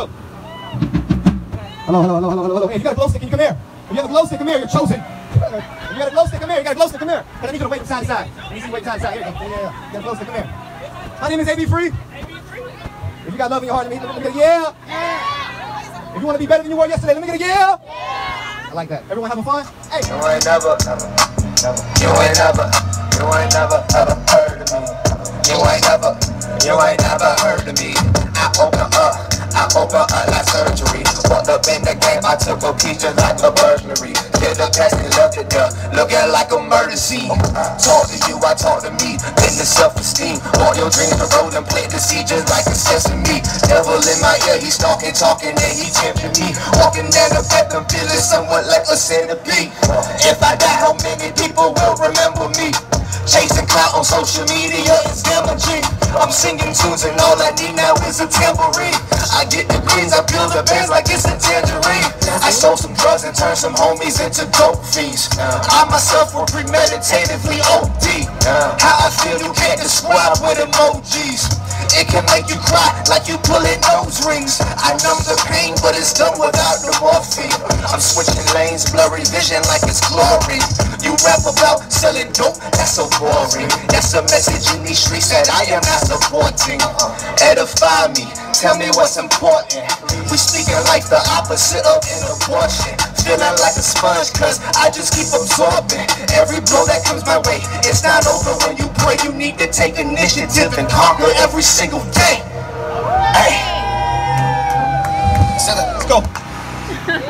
hello. Hello, hello, hello, hello, hello, hello. Hey, if you got a glow stick, can you come here? If you have a glow stick, come here. You're chosen. If you got a glow stick, come here. You got a glow stick, come here. Hey, I need you to wait from side to side. I need you to wait side to side. Here you go. Yeah, yeah, yeah. You got a glow stick, come here. My name is AB Free. If you got love in your heart, let me, let me get a yeah. yeah. If you want to be better than you were yesterday, let me get a yeah. yeah. I like that. Everyone having fun? Hey. You ain't never, never, never. You ain't never, you ain't never ever heard of me. You ain't never, you ain't never heard of me. I open up. I open up like surgery. Walked up in the game, I took a just like a burglary. Did the test and left it there, looking like a murder scene. Talk to you, I talk to me. Then the self-esteem. All your dreams are rolling, plant the seed just like a sesame. Devil in my ear, he's talking, talking, and he tempting me. Walking down the path, I'm feeling somewhat like a centipede. If I die, On social media is damaging. I'm singing tunes and all I need now is a tambourine. I get the greens, I peel the bands like it's a tangerine. I sold some drugs and turned some homies into dope fiends. Uh. I myself will premeditatively OD. Uh. How I feel, you can't describe with emojis. It can make you cry like you pulling nose rings. I numb the pain, but it's done without the morphine. I'm switching lanes, blurry vision like it's glory. You rap about selling dope, that's so boring. That's a message in these streets that I am not supporting. Uh, edify me, tell me what's important. We speaking like the opposite of an abortion. Feeling like a sponge, cause I just keep absorbing every blow that comes my way. It's not over when you pray, you need to take initiative and conquer every single day. Hey. Let's go.